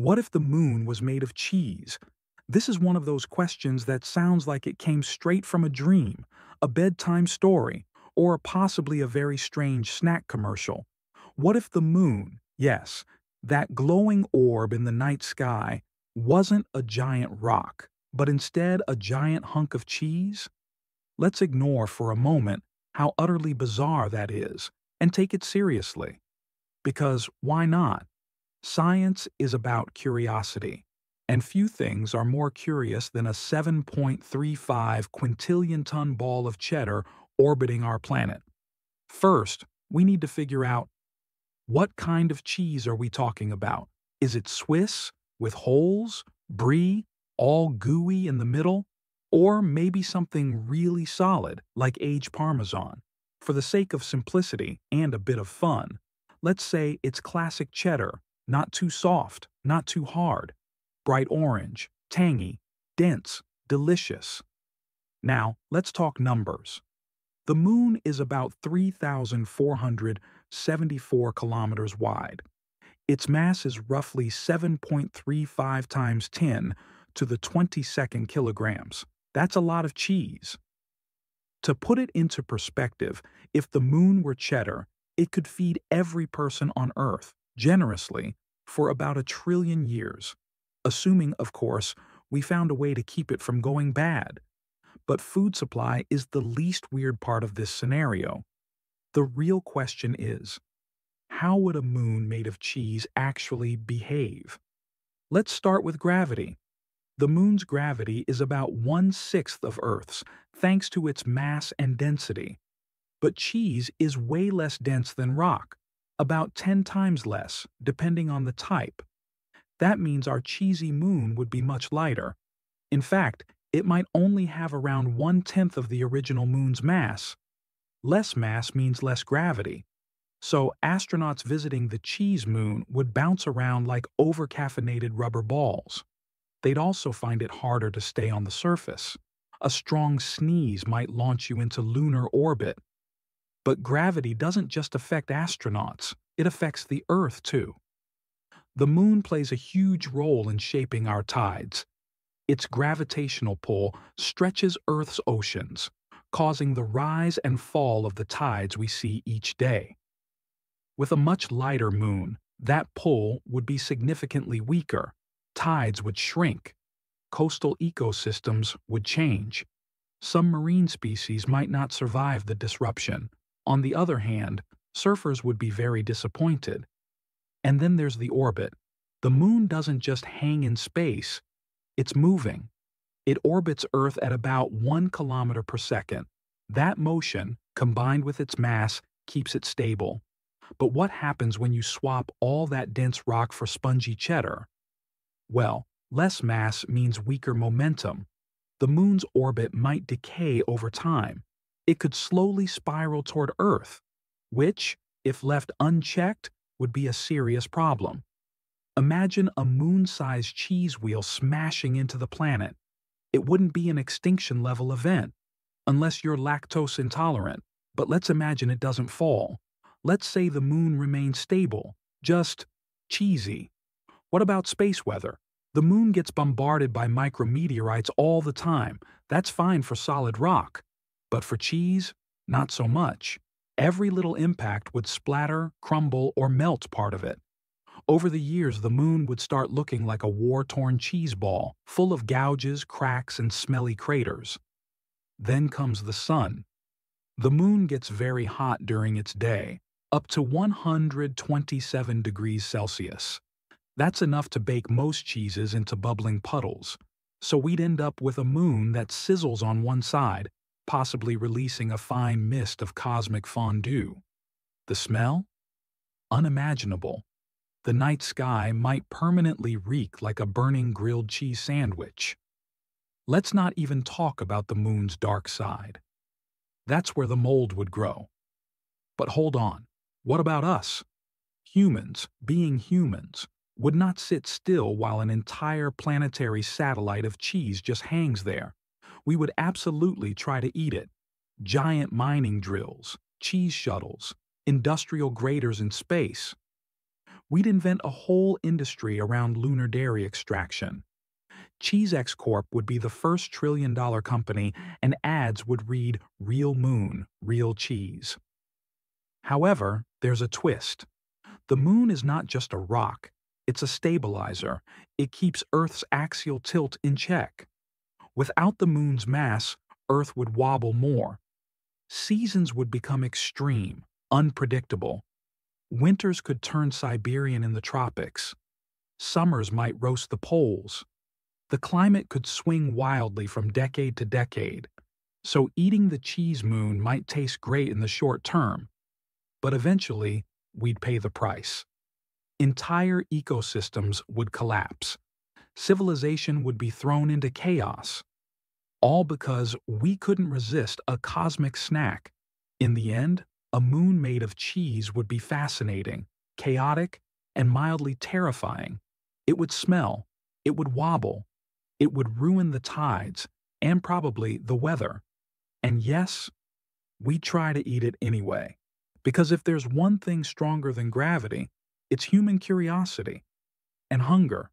What if the moon was made of cheese? This is one of those questions that sounds like it came straight from a dream, a bedtime story, or possibly a very strange snack commercial. What if the moon, yes, that glowing orb in the night sky, wasn't a giant rock, but instead a giant hunk of cheese? Let's ignore for a moment how utterly bizarre that is and take it seriously. Because why not? Science is about curiosity, and few things are more curious than a 7.35 quintillion ton ball of cheddar orbiting our planet. First, we need to figure out what kind of cheese are we talking about? Is it Swiss, with holes, brie, all gooey in the middle? Or maybe something really solid, like aged Parmesan? For the sake of simplicity and a bit of fun, let's say it's classic cheddar, not too soft, not too hard, bright orange, tangy, dense, delicious. Now, let's talk numbers. The moon is about 3,474 kilometers wide. Its mass is roughly 7.35 times 10 to the 22nd kilograms. That's a lot of cheese. To put it into perspective, if the moon were cheddar, it could feed every person on Earth, generously, for about a trillion years. Assuming, of course, we found a way to keep it from going bad. But food supply is the least weird part of this scenario. The real question is, how would a moon made of cheese actually behave? Let's start with gravity. The moon's gravity is about one-sixth of Earth's, thanks to its mass and density. But cheese is way less dense than rock, about 10 times less, depending on the type. That means our cheesy moon would be much lighter. In fact, it might only have around one-tenth of the original moon's mass. Less mass means less gravity. So astronauts visiting the cheese moon would bounce around like overcaffeinated rubber balls. They'd also find it harder to stay on the surface. A strong sneeze might launch you into lunar orbit. But gravity doesn't just affect astronauts, it affects the Earth too. The moon plays a huge role in shaping our tides, its gravitational pull stretches Earth's oceans, causing the rise and fall of the tides we see each day. With a much lighter moon, that pull would be significantly weaker, tides would shrink, coastal ecosystems would change. Some marine species might not survive the disruption. On the other hand, surfers would be very disappointed. And then there's the orbit. The moon doesn't just hang in space, it's moving. It orbits Earth at about 1 kilometer per second. That motion, combined with its mass, keeps it stable. But what happens when you swap all that dense rock for spongy cheddar? Well, less mass means weaker momentum. The moon's orbit might decay over time. It could slowly spiral toward Earth, which, if left unchecked, would be a serious problem. Imagine a moon-sized cheese wheel smashing into the planet. It wouldn't be an extinction-level event, unless you're lactose intolerant. But let's imagine it doesn't fall. Let's say the moon remains stable, just cheesy. What about space weather? The moon gets bombarded by micrometeorites all the time. That's fine for solid rock. But for cheese, not so much. Every little impact would splatter, crumble, or melt part of it. Over the years, the moon would start looking like a war-torn cheese ball, full of gouges, cracks, and smelly craters. Then comes the sun. The moon gets very hot during its day, up to 127 degrees Celsius. That's enough to bake most cheeses into bubbling puddles. So we'd end up with a moon that sizzles on one side, possibly releasing a fine mist of cosmic fondue. The smell? Unimaginable the night sky might permanently reek like a burning grilled cheese sandwich. Let's not even talk about the moon's dark side. That's where the mold would grow. But hold on, what about us? Humans, being humans, would not sit still while an entire planetary satellite of cheese just hangs there. We would absolutely try to eat it. Giant mining drills, cheese shuttles, industrial graders in space, we'd invent a whole industry around lunar dairy extraction. CheeseX Corp would be the first trillion dollar company, and ads would read Real Moon, Real Cheese. However, there's a twist. The moon is not just a rock, it's a stabilizer. It keeps Earth's axial tilt in check. Without the moon's mass, Earth would wobble more. Seasons would become extreme, unpredictable. Winters could turn Siberian in the tropics. Summers might roast the poles. The climate could swing wildly from decade to decade. So eating the cheese moon might taste great in the short term, but eventually we'd pay the price. Entire ecosystems would collapse. Civilization would be thrown into chaos. All because we couldn't resist a cosmic snack. In the end, a moon made of cheese would be fascinating, chaotic, and mildly terrifying. It would smell, it would wobble, it would ruin the tides, and probably the weather. And yes, we try to eat it anyway. Because if there's one thing stronger than gravity, it's human curiosity and hunger.